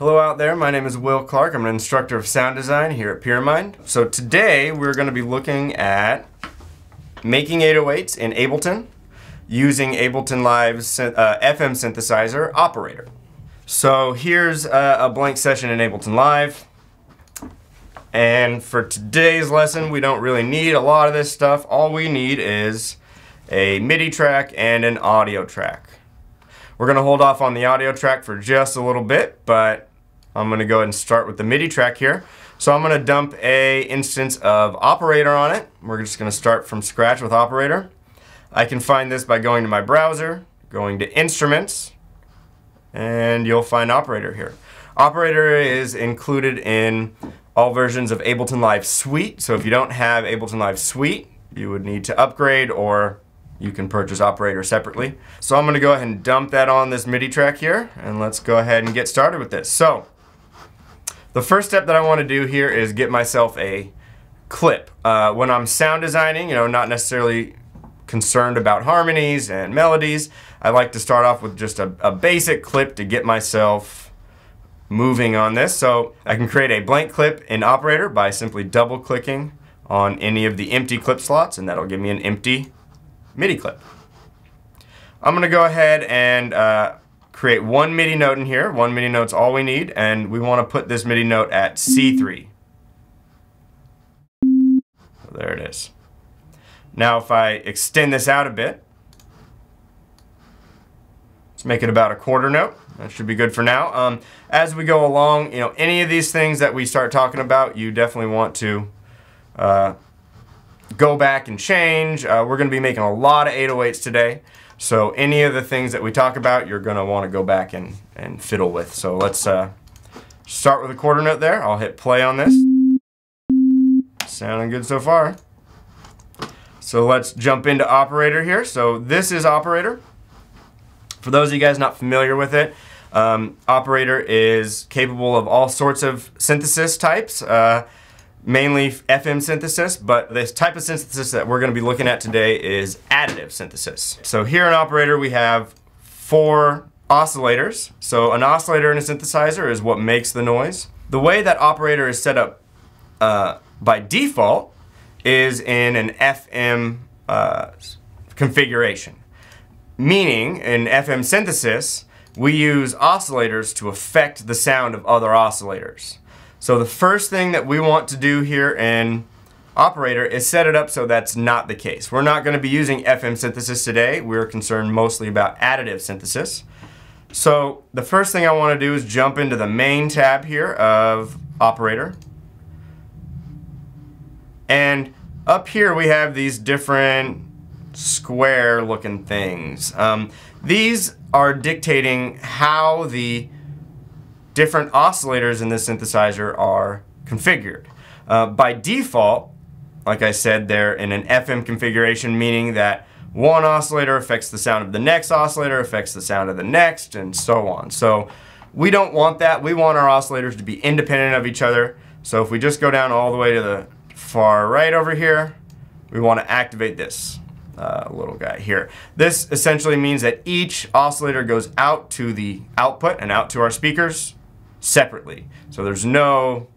Hello out there, my name is Will Clark. I'm an instructor of sound design here at PyraMind. So today we're going to be looking at making 808s in Ableton using Ableton Live's uh, FM synthesizer operator. So here's a, a blank session in Ableton Live. And for today's lesson, we don't really need a lot of this stuff. All we need is a MIDI track and an audio track. We're going to hold off on the audio track for just a little bit, but I'm going to go ahead and start with the MIDI track here. So I'm going to dump a instance of operator on it. We're just going to start from scratch with operator. I can find this by going to my browser, going to instruments, and you'll find operator here. Operator is included in all versions of Ableton Live Suite. So if you don't have Ableton Live Suite, you would need to upgrade or you can purchase operator separately. So I'm going to go ahead and dump that on this MIDI track here and let's go ahead and get started with this. So the first step that I want to do here is get myself a clip. Uh, when I'm sound designing, you know, not necessarily concerned about harmonies and melodies, I like to start off with just a, a basic clip to get myself moving on this. So I can create a blank clip in Operator by simply double clicking on any of the empty clip slots and that'll give me an empty MIDI clip. I'm going to go ahead and uh, create one MIDI note in here. One MIDI note's all we need, and we want to put this MIDI note at C3. So there it is. Now if I extend this out a bit, let's make it about a quarter note. That should be good for now. Um, as we go along, you know, any of these things that we start talking about, you definitely want to uh, go back and change. Uh, we're going to be making a lot of 808s today. So any of the things that we talk about, you're going to want to go back and, and fiddle with. So let's uh, start with a quarter note there. I'll hit play on this. Sounding good so far. So let's jump into operator here. So this is operator. For those of you guys not familiar with it, um, operator is capable of all sorts of synthesis types. Uh, mainly FM synthesis, but this type of synthesis that we're going to be looking at today is additive synthesis. So here in Operator we have four oscillators. So an oscillator in a synthesizer is what makes the noise. The way that Operator is set up uh, by default is in an FM uh, configuration. Meaning, in FM synthesis, we use oscillators to affect the sound of other oscillators. So the first thing that we want to do here in Operator is set it up so that's not the case. We're not going to be using FM synthesis today. We're concerned mostly about additive synthesis. So the first thing I want to do is jump into the main tab here of Operator. And up here we have these different square looking things. Um, these are dictating how the different oscillators in this synthesizer are configured. Uh, by default, like I said, they're in an FM configuration, meaning that one oscillator affects the sound of the next oscillator, affects the sound of the next, and so on. So we don't want that. We want our oscillators to be independent of each other. So if we just go down all the way to the far right over here, we want to activate this uh, little guy here. This essentially means that each oscillator goes out to the output and out to our speakers separately. So there's no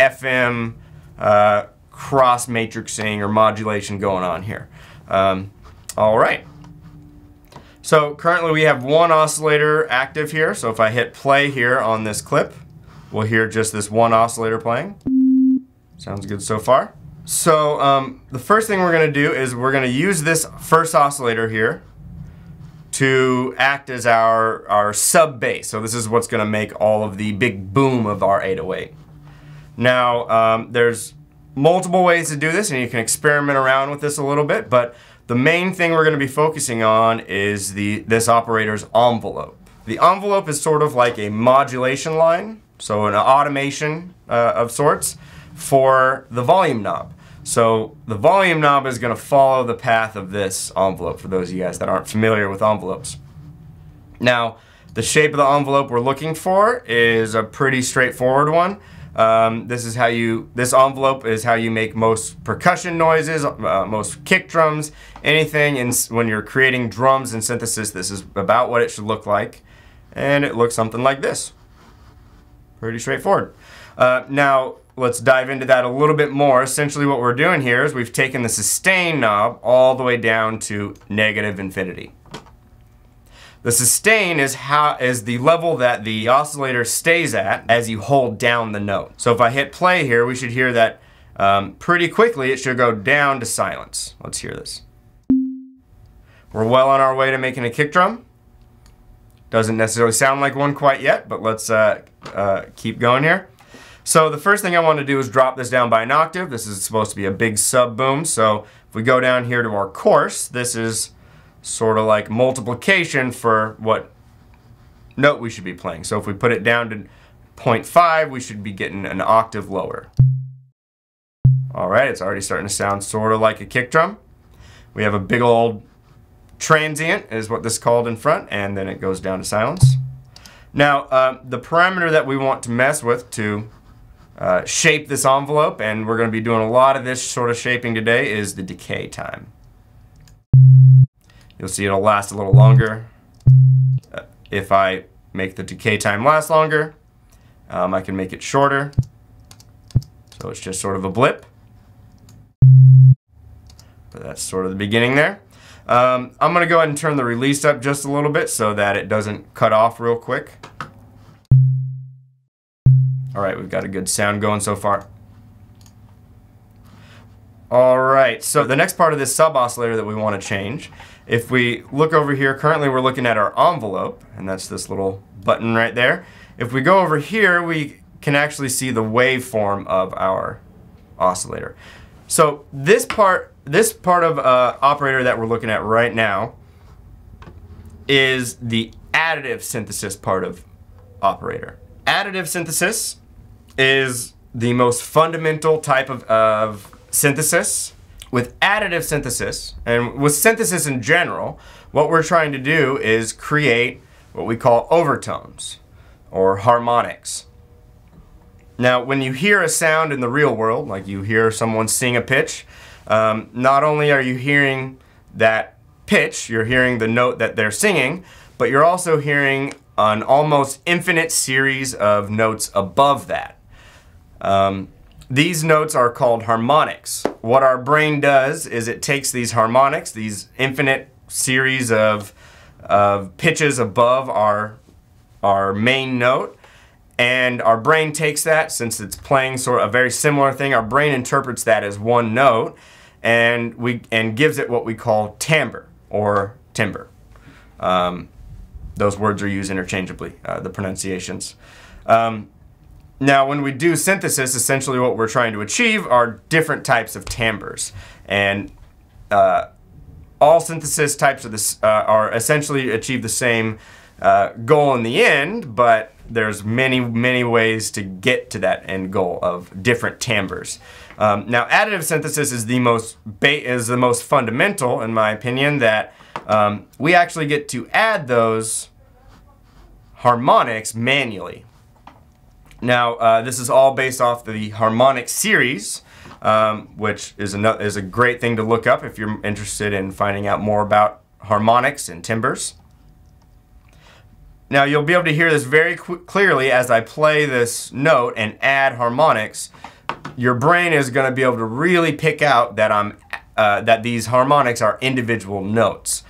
FM uh, cross matrixing or modulation going on here. Um, all right. So currently we have one oscillator active here. So if I hit play here on this clip, we'll hear just this one oscillator playing. Sounds good so far. So um, the first thing we're going to do is we're going to use this first oscillator here to act as our, our sub bass. So this is what's going to make all of the big boom of our 808. Now, um, there's multiple ways to do this, and you can experiment around with this a little bit, but the main thing we're going to be focusing on is the this operator's envelope. The envelope is sort of like a modulation line, so an automation uh, of sorts, for the volume knob. So the volume knob is going to follow the path of this envelope for those of you guys that aren't familiar with envelopes. Now, the shape of the envelope we're looking for is a pretty straightforward one. Um, this is how you, this envelope is how you make most percussion noises, uh, most kick drums, anything in, when you're creating drums and synthesis, this is about what it should look like. And it looks something like this. Pretty straightforward. Uh, now, let's dive into that a little bit more. Essentially what we're doing here is we've taken the sustain knob all the way down to negative infinity. The sustain is how is the level that the oscillator stays at as you hold down the note. So if I hit play here, we should hear that um, pretty quickly. It should go down to silence. Let's hear this. We're well on our way to making a kick drum. Doesn't necessarily sound like one quite yet, but let's uh, uh, keep going here. So the first thing I want to do is drop this down by an octave. This is supposed to be a big sub boom. So if we go down here to our coarse, this is sort of like multiplication for what note we should be playing. So if we put it down to 0.5, we should be getting an octave lower. All right, it's already starting to sound sort of like a kick drum. We have a big old transient is what this is called in front, and then it goes down to silence. Now, uh, the parameter that we want to mess with to uh, shape this envelope, and we're going to be doing a lot of this sort of shaping today, is the decay time. You'll see it'll last a little longer. Uh, if I make the decay time last longer, um, I can make it shorter. So it's just sort of a blip. But that's sort of the beginning there. Um, I'm going to go ahead and turn the release up just a little bit so that it doesn't cut off real quick. All right, we've got a good sound going so far. All right, so the next part of this sub oscillator that we want to change, if we look over here, currently we're looking at our envelope, and that's this little button right there. If we go over here, we can actually see the waveform of our oscillator. So this part, this part of uh, operator that we're looking at right now is the additive synthesis part of operator. Additive synthesis is the most fundamental type of, of synthesis. With additive synthesis, and with synthesis in general, what we're trying to do is create what we call overtones or harmonics. Now, when you hear a sound in the real world, like you hear someone sing a pitch, um, not only are you hearing that pitch, you're hearing the note that they're singing, but you're also hearing an almost infinite series of notes above that. Um, these notes are called harmonics. What our brain does is it takes these harmonics, these infinite series of, of pitches above our, our main note, and our brain takes that, since it's playing sort of a very similar thing, our brain interprets that as one note, and, we, and gives it what we call timbre, or timbre. Um, those words are used interchangeably, uh, the pronunciations. Um, now, when we do synthesis, essentially what we're trying to achieve are different types of timbres. And uh, all synthesis types of this uh, are essentially achieve the same uh, goal in the end, but there's many, many ways to get to that end goal of different timbres. Um, now, additive synthesis is the most is the most fundamental, in my opinion, that um, we actually get to add those harmonics manually. Now, uh, this is all based off the harmonic series, um, which is a, is a great thing to look up if you're interested in finding out more about harmonics and timbres. Now, you'll be able to hear this very clearly as I play this note and add harmonics. Your brain is going to be able to really pick out that, I'm, uh, that these harmonics are individual notes.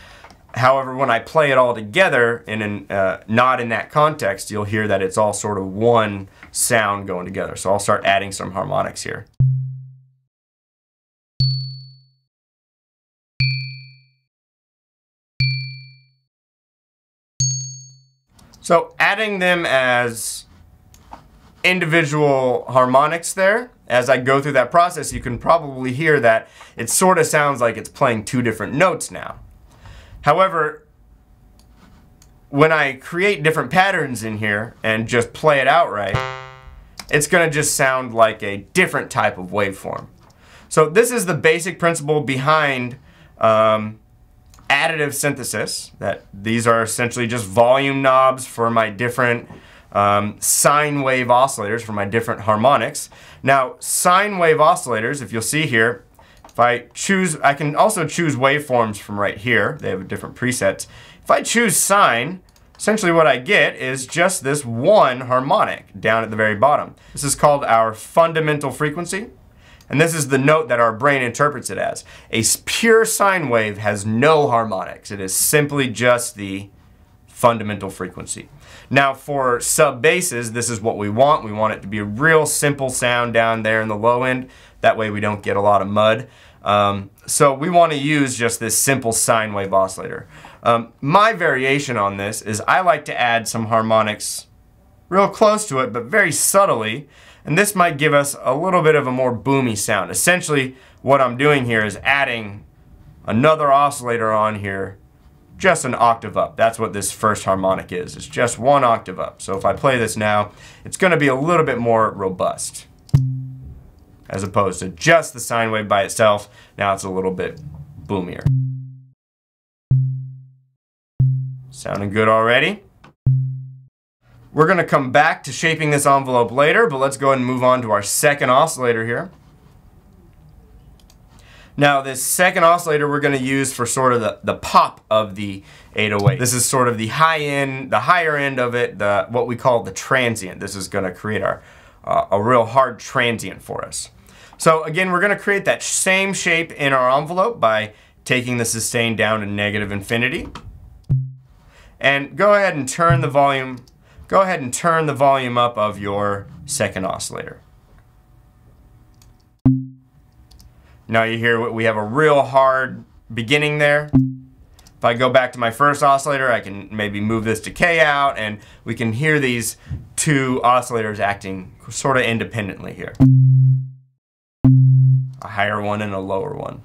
However, when I play it all together, in an, uh, not in that context, you'll hear that it's all sort of one sound going together. So I'll start adding some harmonics here. So adding them as individual harmonics there, as I go through that process, you can probably hear that it sort of sounds like it's playing two different notes now. However, when I create different patterns in here and just play it outright, it's going to just sound like a different type of waveform. So this is the basic principle behind um, additive synthesis, that these are essentially just volume knobs for my different um, sine wave oscillators, for my different harmonics. Now, sine wave oscillators, if you'll see here, if I choose, I can also choose waveforms from right here. They have different presets. If I choose sine, essentially what I get is just this one harmonic down at the very bottom. This is called our fundamental frequency. And this is the note that our brain interprets it as. A pure sine wave has no harmonics. It is simply just the fundamental frequency. Now for sub basses, this is what we want. We want it to be a real simple sound down there in the low end. That way we don't get a lot of mud. Um, so we want to use just this simple sine wave oscillator. Um, my variation on this is I like to add some harmonics real close to it, but very subtly. And this might give us a little bit of a more boomy sound. Essentially, what I'm doing here is adding another oscillator on here, just an octave up. That's what this first harmonic is. It's just one octave up. So if I play this now, it's going to be a little bit more robust as opposed to just the sine wave by itself. Now it's a little bit boomier. Sounding good already? We're to come back to shaping this envelope later, but let's go ahead and move on to our second oscillator here. Now this second oscillator we're to use for sort of the, the pop of the 808. This is sort of the high end, the higher end of it, the what we call the transient. This is to create our, uh, a real hard transient for us. So again, we're going to create that same shape in our envelope by taking the sustain down to negative infinity. And go ahead and turn the volume, go ahead and turn the volume up of your second oscillator. Now you hear we have a real hard beginning there. If I go back to my first oscillator, I can maybe move this decay out and we can hear these two oscillators acting sort of independently here a higher one and a lower one.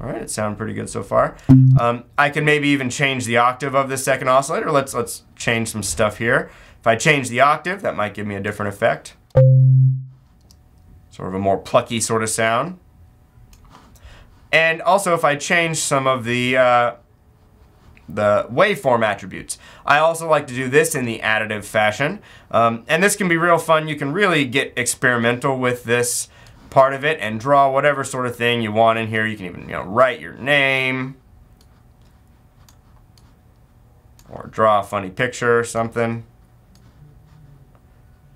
All right, it sounds pretty good so far. Um, I can maybe even change the octave of the second oscillator. Let's let's change some stuff here. If I change the octave, that might give me a different effect. Sort of a more plucky sort of sound. And also if I change some of the uh, the waveform attributes. I also like to do this in the additive fashion. Um, and this can be real fun. You can really get experimental with this part of it and draw whatever sort of thing you want in here. You can even, you know, write your name or draw a funny picture or something.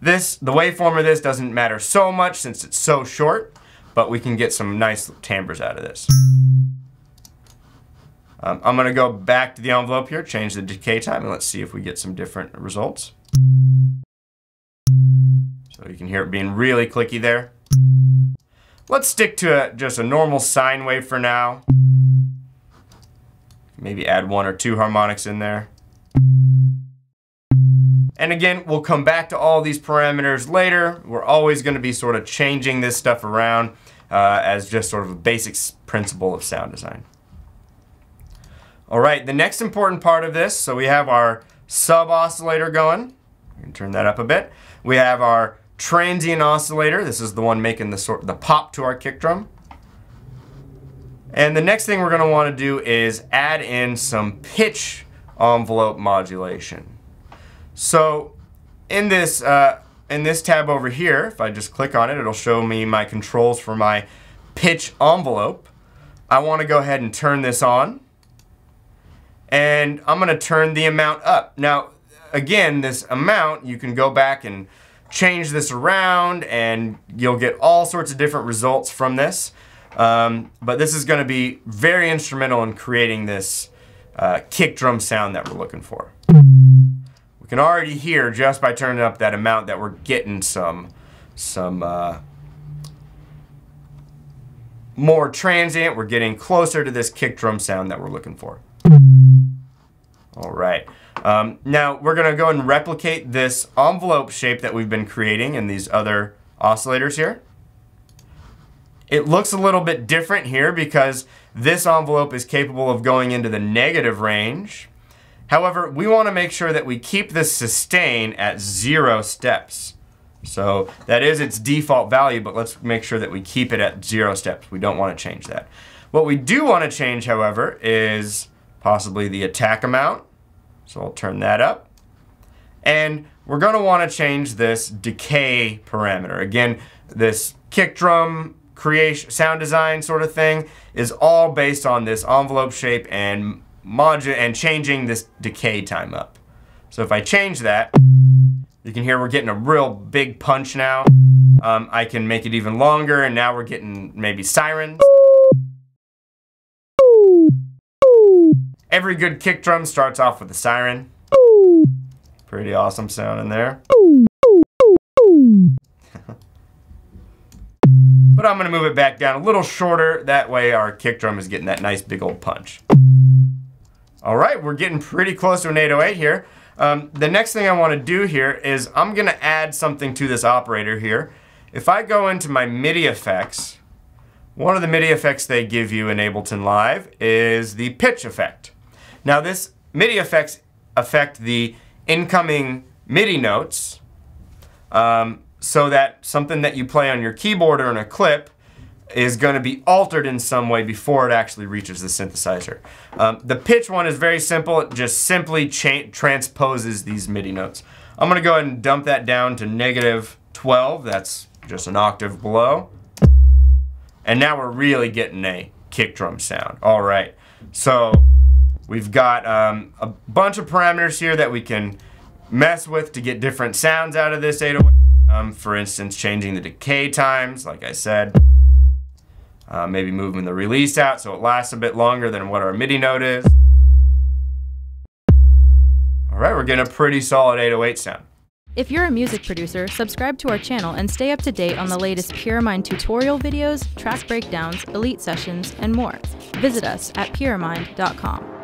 This, the waveform of this doesn't matter so much since it's so short, but we can get some nice timbres out of this. Um, I'm going to go back to the envelope here, change the decay time, and let's see if we get some different results. So you can hear it being really clicky there. Let's stick to a, just a normal sine wave for now. Maybe add one or two harmonics in there. And again, we'll come back to all these parameters later. We're always going to be sort of changing this stuff around uh, as just sort of a basic principle of sound design. All right, the next important part of this, so we have our sub oscillator going. I can turn that up a bit. We have our transient oscillator. This is the one making the sort the pop to our kick drum. And the next thing we're going to want to do is add in some pitch envelope modulation. So in this uh, in this tab over here, if I just click on it, it'll show me my controls for my pitch envelope. I want to go ahead and turn this on. And I'm going to turn the amount up. Now, again, this amount, you can go back and change this around and you'll get all sorts of different results from this. Um, but this is going to be very instrumental in creating this uh, kick drum sound that we're looking for. We can already hear just by turning up that amount that we're getting some some uh, more transient. We're getting closer to this kick drum sound that we're looking for. All right. Um, now we're going to go and replicate this envelope shape that we've been creating in these other oscillators here. It looks a little bit different here because this envelope is capable of going into the negative range. However, we want to make sure that we keep this sustain at zero steps. So that is its default value, but let's make sure that we keep it at zero steps. We don't want to change that. What we do want to change, however, is possibly the attack amount. So I'll turn that up. And we're want to change this decay parameter. Again, this kick drum creation, sound design sort of thing is all based on this envelope shape and modu and changing this decay time up. So if I change that, you can hear we're getting a real big punch now. Um, I can make it even longer, and now we're getting maybe sirens. Every good kick drum starts off with a siren. Pretty awesome sound in there. but I'm gonna move it back down a little shorter. That way our kick drum is getting that nice big old punch. All right, we're getting pretty close to an 808 here. Um, the next thing I wanna do here is I'm gonna add something to this operator here. If I go into my MIDI effects, one of the MIDI effects they give you in Ableton Live is the pitch effect. Now this MIDI effects affect the incoming MIDI notes um, so that something that you play on your keyboard or in a clip is going to be altered in some way before it actually reaches the synthesizer. Um, the pitch one is very simple. It just simply transposes these MIDI notes. I'm going to go ahead and dump that down to negative 12. That's just an octave below. And now we're really getting a kick drum sound. All right. So we've got um, a bunch of parameters here that we can mess with to get different sounds out of this 808. Um, for instance, changing the decay times, like I said. Uh, maybe moving the release out so it lasts a bit longer than what our MIDI note is. All right, we're getting a pretty solid 808 sound. If you're a music producer, subscribe to our channel and stay up to date on the latest Pyramind tutorial videos, track breakdowns, elite sessions, and more. Visit us at pyramind.com.